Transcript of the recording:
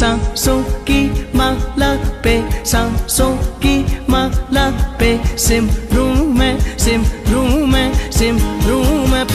सांसों की माला पे, सांसों की माला पे सिम रू मैं सिम रू मैं सिम रू मैं